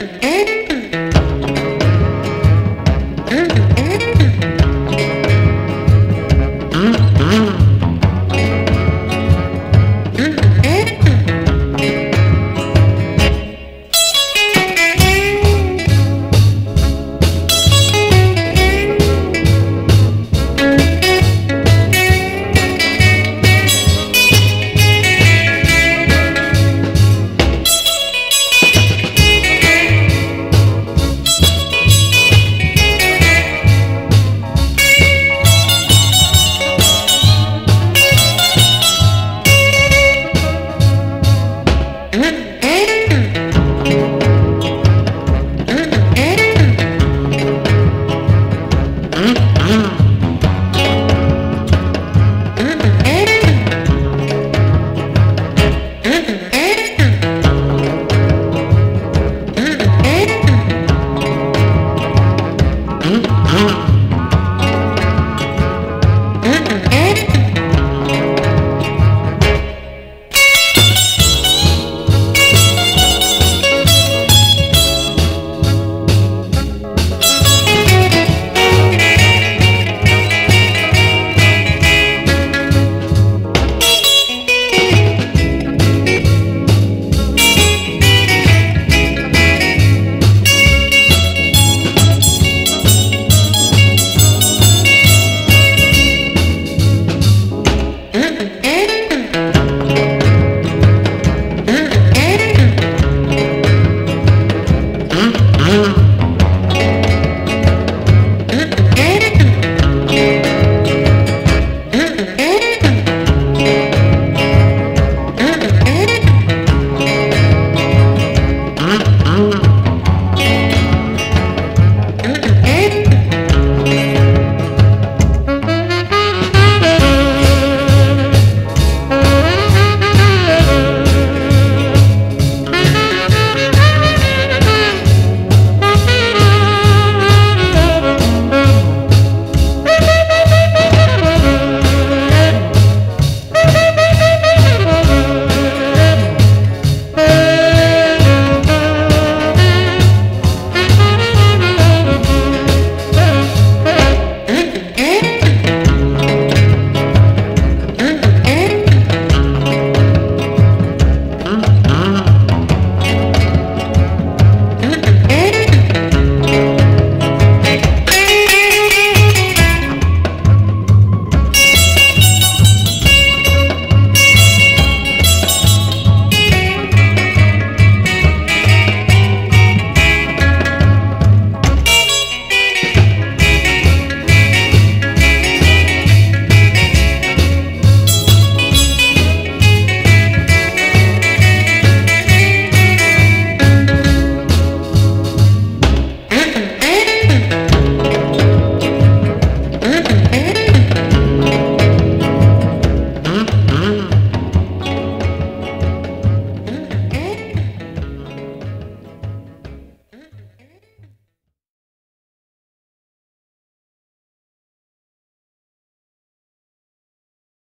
¿Eh?